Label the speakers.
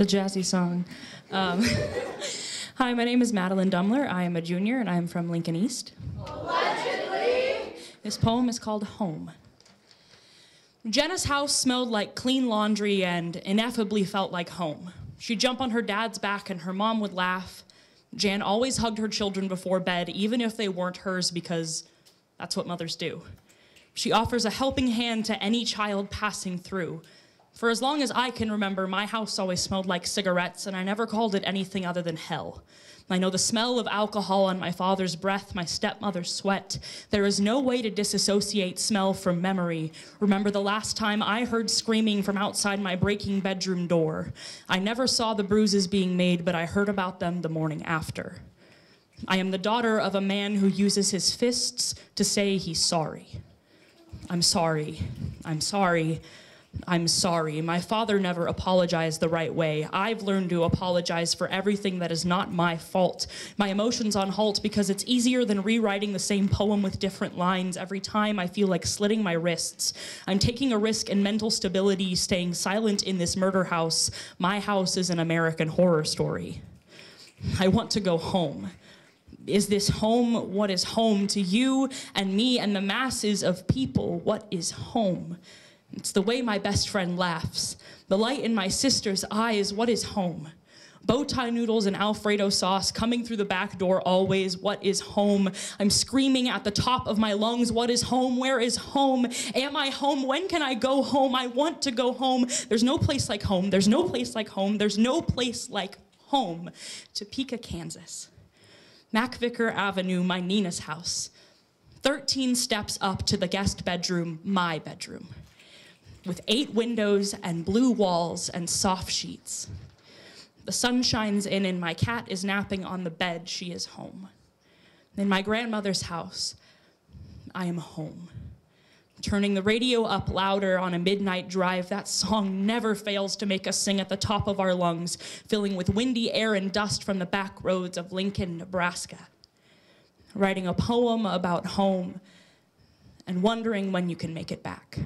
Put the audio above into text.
Speaker 1: It's a jazzy song. Um, hi, my name is Madeline Dumler. I am a junior and I am from Lincoln East. Allegedly. This poem is called Home. Jenna's house smelled like clean laundry and ineffably felt like home. She'd jump on her dad's back and her mom would laugh. Jan always hugged her children before bed, even if they weren't hers, because that's what mothers do. She offers a helping hand to any child passing through. For as long as I can remember, my house always smelled like cigarettes, and I never called it anything other than hell. I know the smell of alcohol on my father's breath, my stepmother's sweat. There is no way to disassociate smell from memory. Remember the last time I heard screaming from outside my breaking bedroom door. I never saw the bruises being made, but I heard about them the morning after. I am the daughter of a man who uses his fists to say he's sorry. I'm sorry. I'm sorry. I'm sorry. My father never apologized the right way. I've learned to apologize for everything that is not my fault. My emotions on halt because it's easier than rewriting the same poem with different lines every time I feel like slitting my wrists. I'm taking a risk in mental stability, staying silent in this murder house. My house is an American horror story. I want to go home. Is this home what is home to you and me and the masses of people? What is home? It's the way my best friend laughs, the light in my sister's eyes. What is home? Bow tie noodles and Alfredo sauce coming through the back door always. What is home? I'm screaming at the top of my lungs. What is home? Where is home? Am I home? When can I go home? I want to go home. There's no place like home. There's no place like home. There's no place like home. Topeka, Kansas. MacVicar Avenue, my Nina's house. 13 steps up to the guest bedroom, my bedroom with eight windows and blue walls and soft sheets. The sun shines in, and my cat is napping on the bed. She is home. In my grandmother's house, I am home. Turning the radio up louder on a midnight drive, that song never fails to make us sing at the top of our lungs, filling with windy air and dust from the back roads of Lincoln, Nebraska. Writing a poem about home and wondering when you can make it back.